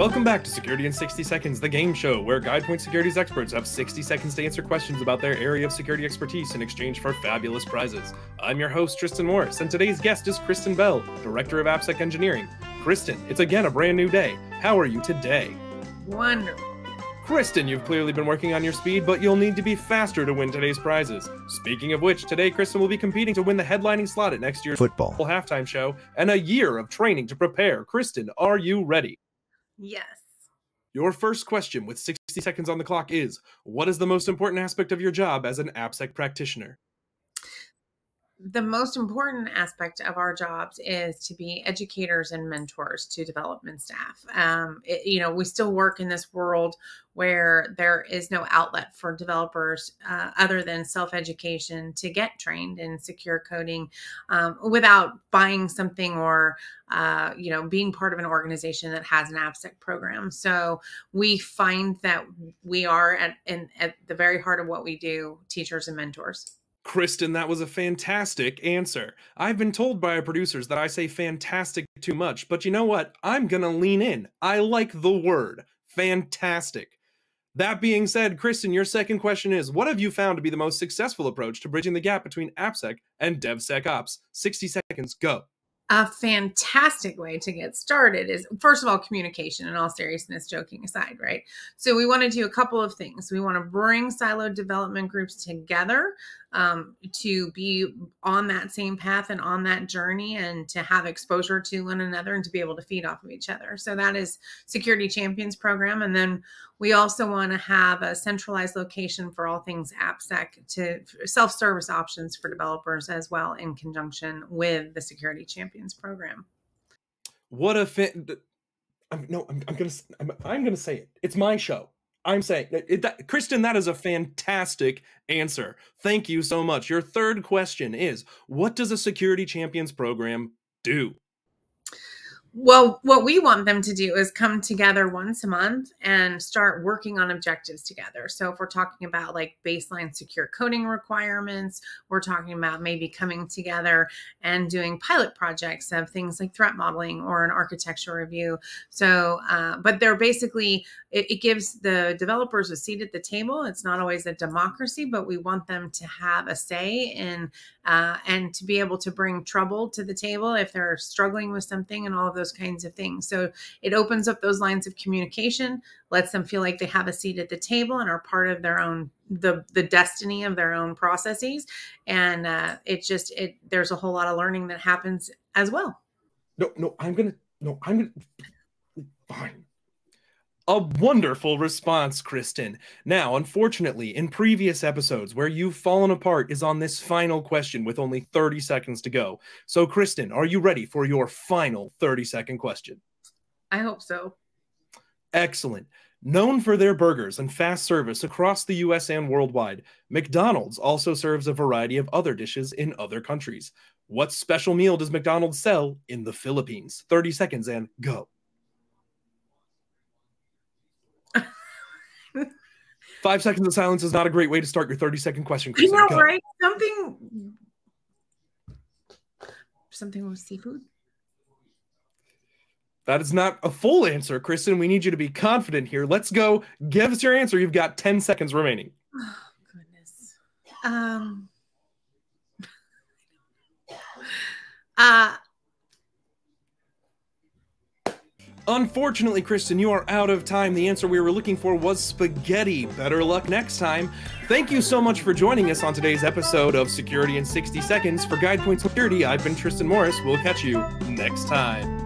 Welcome back to Security in 60 Seconds, the game show where GuidePoint Security's experts have 60 seconds to answer questions about their area of security expertise in exchange for fabulous prizes. I'm your host, Tristan Morris, and today's guest is Kristen Bell, Director of AppSec Engineering. Kristen, it's again a brand new day. How are you today? Wonderful. Kristen, you've clearly been working on your speed, but you'll need to be faster to win today's prizes. Speaking of which, today Kristen will be competing to win the headlining slot at next year's football halftime show and a year of training to prepare. Kristen, are you ready? Yes. Your first question with 60 seconds on the clock is What is the most important aspect of your job as an AppSec practitioner? The most important aspect of our jobs is to be educators and mentors to development staff. Um, it, you know, we still work in this world where there is no outlet for developers uh, other than self education to get trained in secure coding um, without buying something or uh, you know being part of an organization that has an AppSec program. So we find that we are at in, at the very heart of what we do, teachers and mentors. Kristen, that was a fantastic answer. I've been told by our producers that I say fantastic too much, but you know what? I'm gonna lean in. I like the word fantastic. That being said, Kristen, your second question is What have you found to be the most successful approach to bridging the gap between AppSec and DevSecOps? 60 seconds, go a fantastic way to get started is first of all communication and all seriousness joking aside right? So we want to do a couple of things. We want to bring siloed development groups together um, to be on that same path and on that journey and to have exposure to one another and to be able to feed off of each other. So that is security champions program and then we also want to have a centralized location for all things appsec to self-service options for developers as well in conjunction with the security champions program what a fit I'm, no I'm, I'm gonna I'm, I'm gonna say it it's my show I'm saying, it, that, Kristen, that is a fantastic answer. Thank you so much. Your third question is What does a security champions program do? Well, what we want them to do is come together once a month and start working on objectives together. So, if we're talking about like baseline secure coding requirements, we're talking about maybe coming together and doing pilot projects of things like threat modeling or an architecture review. So, uh, but they're basically, it, it gives the developers a seat at the table. It's not always a democracy, but we want them to have a say in uh, and to be able to bring trouble to the table if they're struggling with something and all of those kinds of things. So it opens up those lines of communication, lets them feel like they have a seat at the table and are part of their own the the destiny of their own processes. And uh, it just it there's a whole lot of learning that happens as well. No, no, I'm gonna no, I'm gonna fine. A wonderful response, Kristen. Now, unfortunately, in previous episodes, where you've fallen apart is on this final question with only 30 seconds to go. So, Kristen, are you ready for your final 30 second question? I hope so. Excellent. Known for their burgers and fast service across the US and worldwide, McDonald's also serves a variety of other dishes in other countries. What special meal does McDonald's sell in the Philippines? 30 seconds and go. Five seconds of silence is not a great way to start your 30 second question. Kristen. You know, right? Something, something with seafood. That is not a full answer, Kristen. We need you to be confident here. Let's go. Give us your answer. You've got 10 seconds remaining. Oh, goodness. Um, uh, Unfortunately, Kristen, you are out of time. The answer we were looking for was spaghetti. Better luck next time. Thank you so much for joining us on today's episode of Security in 60 Seconds. For GuidePoint Security, I've been Tristan Morris. We'll catch you next time.